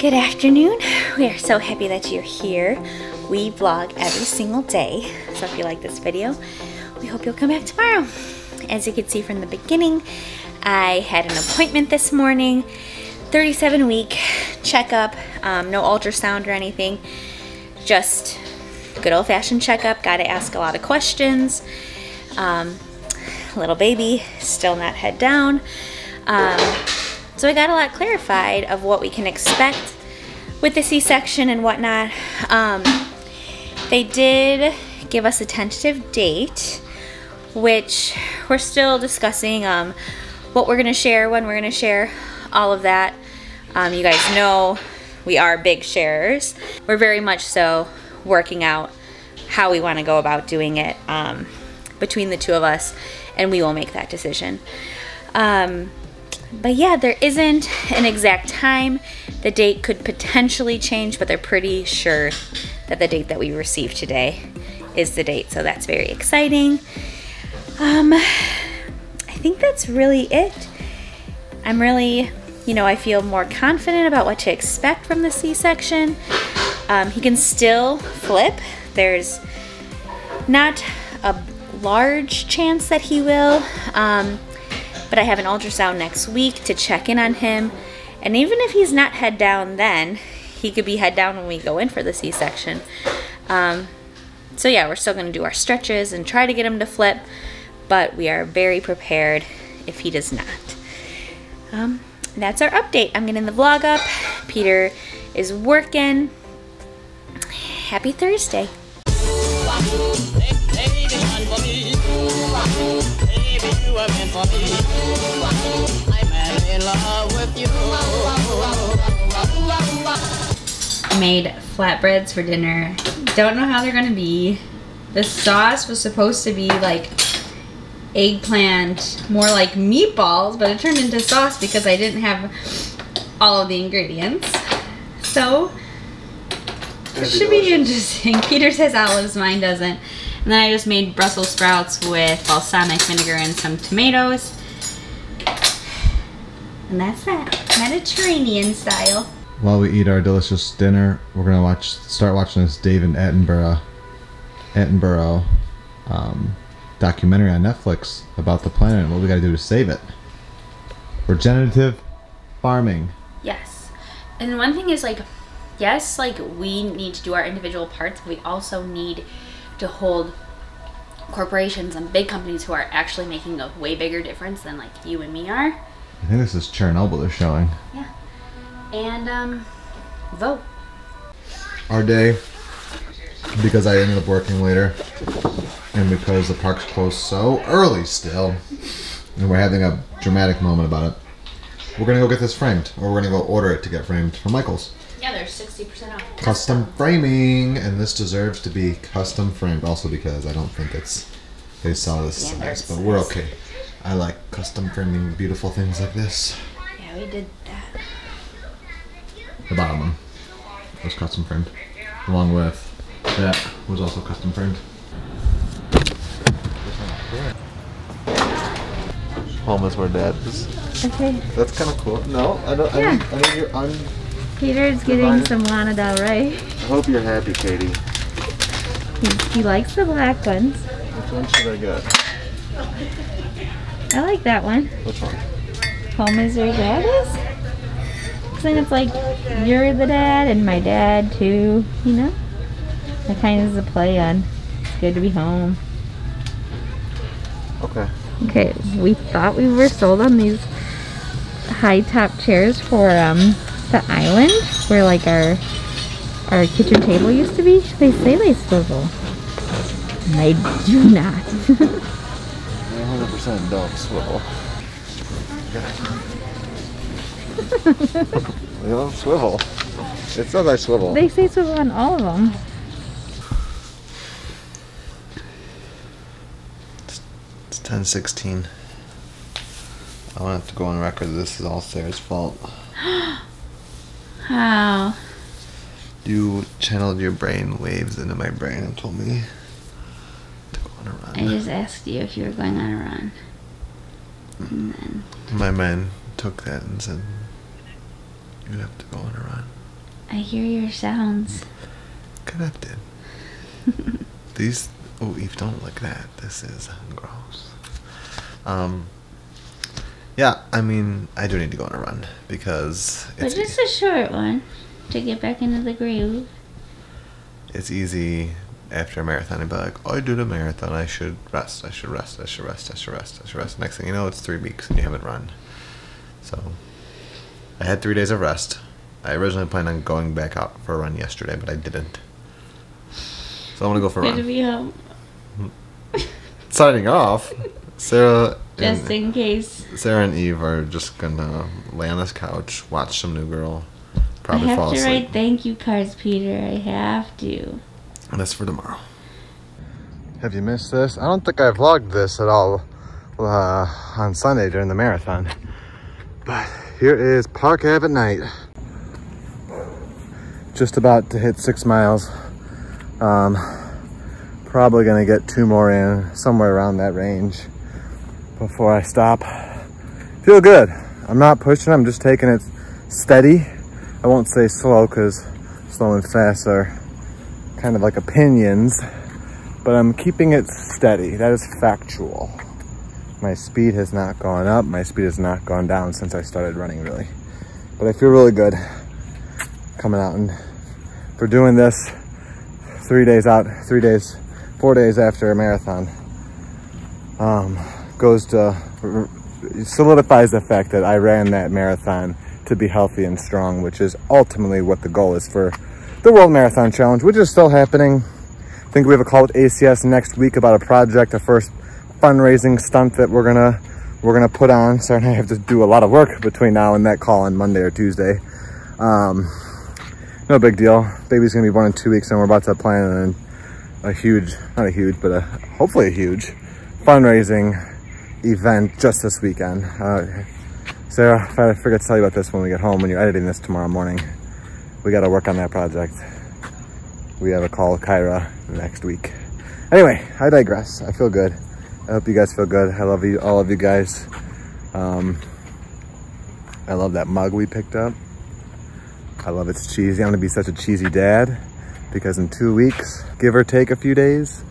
Good afternoon. We are so happy that you're here. We vlog every single day, so if you like this video, we hope you'll come back tomorrow. As you can see from the beginning, I had an appointment this morning, 37 week checkup, um, no ultrasound or anything, just good old fashioned checkup. Got to ask a lot of questions. Um, little baby, still not head down. Um, so I got a lot clarified of what we can expect with the C-section and whatnot. Um, they did give us a tentative date, which we're still discussing um, what we're going to share, when we're going to share, all of that. Um, you guys know we are big sharers. We're very much so working out how we want to go about doing it um, between the two of us, and we will make that decision. Um, but yeah, there isn't an exact time. The date could potentially change, but they're pretty sure that the date that we received today is the date. So that's very exciting. Um, I think that's really it. I'm really, you know, I feel more confident about what to expect from the C-section. Um, he can still flip. There's not a large chance that he will. Um, but I have an ultrasound next week to check in on him. And even if he's not head down then, he could be head down when we go in for the C-section. Um, so yeah, we're still gonna do our stretches and try to get him to flip, but we are very prepared if he does not. Um, that's our update. I'm getting the vlog up. Peter is working. Happy Thursday. Made flatbreads for dinner. Don't know how they're gonna be. The sauce was supposed to be like eggplant, more like meatballs, but it turned into sauce because I didn't have all of the ingredients. So, it should be interesting. Peter says olives, mine doesn't. And then I just made Brussels sprouts with balsamic vinegar and some tomatoes. And that's that. Mediterranean style. While we eat our delicious dinner, we're gonna watch start watching this David Attenborough Attenborough um, documentary on Netflix about the planet and what we gotta do to save it. Regenerative farming. Yes. And one thing is like, yes, like we need to do our individual parts, but we also need to hold corporations and big companies who are actually making a way bigger difference than like you and me are. I think this is Chernobyl they're showing. Yeah. And um vote. Our day, because I ended up working later, and because the park's closed so early still, and we're having a dramatic moment about it, we're gonna go get this framed, or we're gonna go order it to get framed from Michaels. Yeah, they're 60% off. Custom framing, and this deserves to be custom framed. Also because I don't think it's they sell this Standard size, but we're okay. I like custom framing beautiful things like this. Yeah, we did that. The bottom one was custom framed, along with that was also custom framed. Home is where dad is. Okay. That's kind of cool. No, I don't. Yeah. I think, I think you're. I'm, Peter's getting some Lana Del Rey. I hope you're happy, Katie. He, he likes the black ones. Which one should I get? I like that one. Which one? Home is where dad is. then it's like you're the dad and my dad too, you know? That kind of is a play on it's good to be home. Okay. Okay, we thought we were sold on these high top chairs for um the island where like our our kitchen table used to be. They say they swivel. And they do not. 100% don't swivel. they don't swivel. It says I swivel. they say swivel on all of them. It's 1016. I want to have to go on record this is all Sarah's fault. How? You channeled your brain waves into my brain and told me to go on a run. I just asked you if you were going on a run. And then My mind took that and said, You have to go on a run. I hear your sounds. Connected. These. Oh, Eve, don't look at that. This is gross. Um. Yeah, I mean, I do need to go on a run because it's But it's just a short one to get back into the groove. it's easy after a marathon to be like, oh, I did a marathon. I should rest. I should rest. I should rest. I should rest. I should rest. Next thing you know, it's three weeks and you haven't run. So I had three days of rest. I originally planned on going back out for a run yesterday, but I didn't. So I'm gonna go for a Good to run. be home. Signing off, Sarah. Just and, in case. Sarah and Eve are just gonna lay on this couch, watch some New Girl, probably I have fall to asleep. write thank you cards, Peter. I have to. And that's for tomorrow. Have you missed this? I don't think I vlogged this at all uh, on Sunday during the marathon. But here is Park Ave at night. Just about to hit six miles. Um, probably gonna get two more in, somewhere around that range before I stop. Feel good. I'm not pushing, I'm just taking it steady. I won't say slow because slow and fast are kind of like opinions, but I'm keeping it steady. That is factual. My speed has not gone up. My speed has not gone down since I started running, really. But I feel really good coming out and for doing this three days out, three days, four days after a marathon. Um, goes to solidifies the fact that I ran that marathon to be healthy and strong, which is ultimately what the goal is for the World Marathon Challenge, which is still happening. I think we have a call with ACS next week about a project, a first fundraising stunt that we're gonna we're gonna put on. Sarah and I have to do a lot of work between now and that call on Monday or Tuesday. Um, no big deal. Baby's gonna be born in two weeks, and we're about to plan a, huge, not a huge, but a hopefully a huge fundraising event just this weekend. Uh, Sarah, I forget to tell you about this when we get home, when you're editing this tomorrow morning, we got to work on that project. We have a call with Kyra next week. Anyway, I digress. I feel good. I hope you guys feel good. I love you, all of you guys. Um, I love that mug we picked up. I love it's cheesy. I'm gonna be such a cheesy dad because in two weeks, give or take a few days,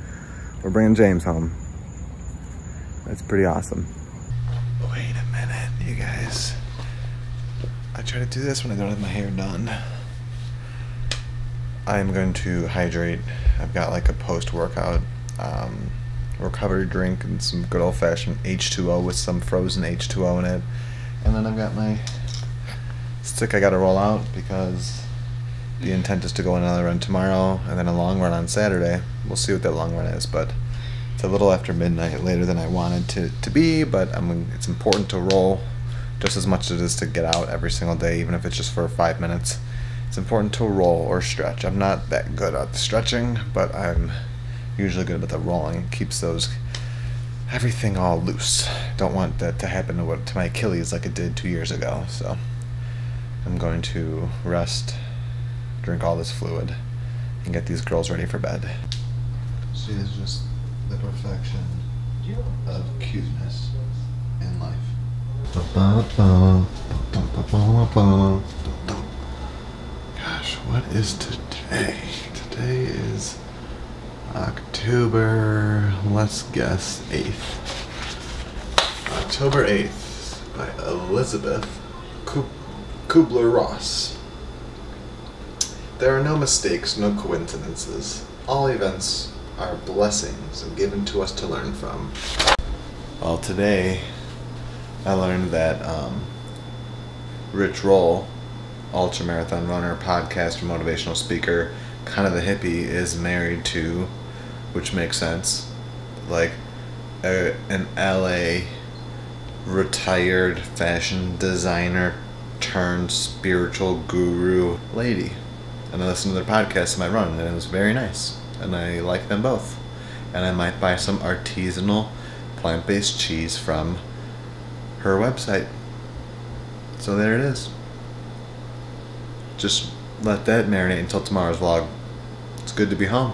we're bringing James home. That's pretty awesome. Wait a minute, you guys. I try to do this when I don't have my hair done. I'm going to hydrate. I've got like a post-workout um, recovery drink and some good old-fashioned H2O with some frozen H2O in it. And then I've got my stick I gotta roll out because the intent is to go on another run tomorrow and then a long run on Saturday. We'll see what that long run is, but it's a little after midnight, later than I wanted to, to be, but I mean, it's important to roll just as much as it is to get out every single day, even if it's just for five minutes. It's important to roll or stretch. I'm not that good at stretching, but I'm usually good at the rolling. It keeps those everything all loose. Don't want that to happen to what to my Achilles like it did two years ago. So I'm going to rest, drink all this fluid, and get these girls ready for bed. She is just the perfection of cuteness in life. Gosh, what is today? Today is October, let's guess, 8th. October 8th by Elizabeth Kubler Ross. There are no mistakes, no coincidences. All events are blessings given to us to learn from. Well, today I learned that um, Rich Roll, ultra marathon runner, podcaster, motivational speaker, kind of the hippie, is married to, which makes sense, like a, an LA retired fashion designer turned spiritual guru lady. And I listened to their podcast in my run, and it was very nice. And I like them both. And I might buy some artisanal plant based cheese from her website. So there it is. Just let that marinate until tomorrow's vlog. It's good to be home.